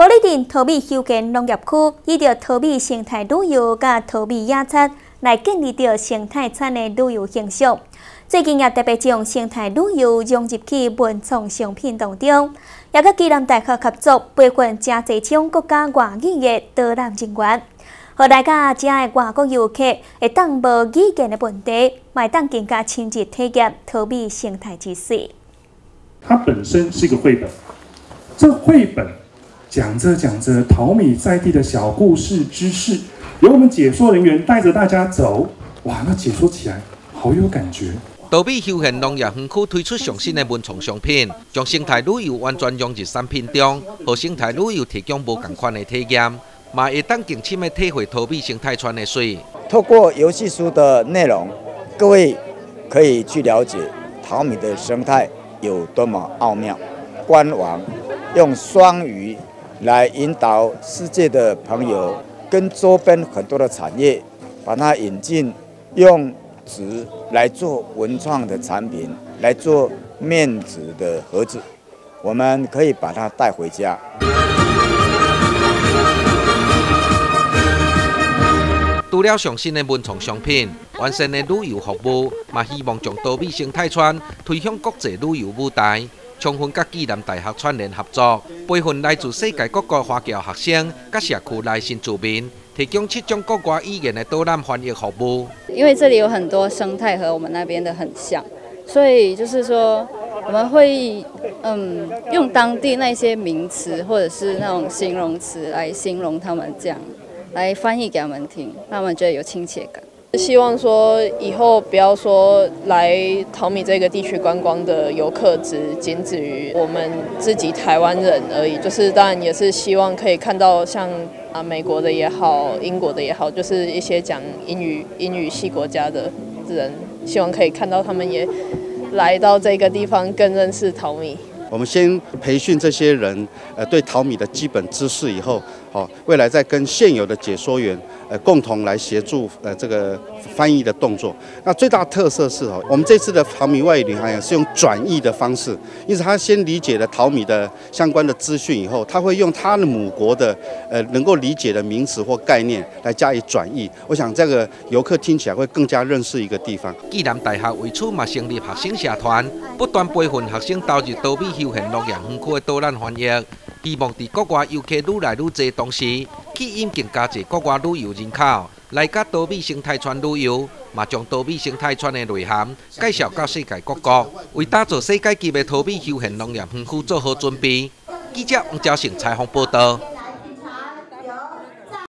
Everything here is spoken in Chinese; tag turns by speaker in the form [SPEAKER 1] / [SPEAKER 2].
[SPEAKER 1] 保利镇桃米休闲农业区以着桃米生态旅游甲桃米野餐来建立着生态产的旅游形象。最近也特别将生态旅游融入去文创商品当中，也甲暨南大学合作培训真侪种国家外语的导览人员，和大家遮的外国游客会当无语言的问题，买当更加亲自体验桃米生态知识。
[SPEAKER 2] 它本身是一个绘本，这绘本讲着讲着淘米在地的小故事知识，由我们解说人员带着大家走，哇，那解说起来好有感觉。
[SPEAKER 3] 桃米休闲农业园区推出上新的文创商品，将生态旅游完全融入产品中，和生态旅游提供无同款的体验，嘛会当更深的体会桃米生态圈的水。
[SPEAKER 4] 透过游戏书的内容，各位可以去了解淘米的生态有多么奥妙。官网用双语来引导世界的朋友跟周边很多的产业，把它引进用。纸来做文创的产品，来做面纸的盒子，我们可以把它带回家。
[SPEAKER 3] 除了上新的文创商品，完善的旅游服务，嘛希望将多米生态圈推向国际旅游舞台，充分甲暨南大学串联合作，培训来自世界各国华侨学生，甲社区来新住民。提供七种各国语言的导览翻译服务。
[SPEAKER 5] 因为这里有很多生态和我们那边的很像，所以就是说我们会嗯用当地那些名词或者是那种形容词来形容他们，这样来翻译给他们听，让他们觉得有亲切感。
[SPEAKER 6] 希望说以后不要说来淘米这个地区观光的游客只仅止于我们自己台湾人而已，就是当然也是希望可以看到像啊美国的也好，英国的也好，就是一些讲英语英语系国家的人，希望可以看到他们也来到这个地方更认识淘米。
[SPEAKER 7] 我们先培训这些人，呃，对淘米的基本知识以后，好，未来再跟现有的解说员，呃，共同来协助，呃，这个翻译的动作。那最大特色是哦，我们这次的淘米外语领航员是用转译的方式，因此他先理解了淘米的相关的资讯以后，他会用他的母国的，呃，能够理解的名词或概念来加以转译。我想这个游客听起来会更加认识一个地方。
[SPEAKER 3] 暨南大学为此嘛成立学生社团，不断培训学生投入刀米。休闲乐园园区的导览翻译，希望在国外游客愈来愈多同时，吸引更加侪国外旅游人口来甲多米生态圈旅游，嘛将多米生态圈的内涵介绍到世界各国，为打造世界级的多米休闲农业园区做好准备。记者王兆成采访报道。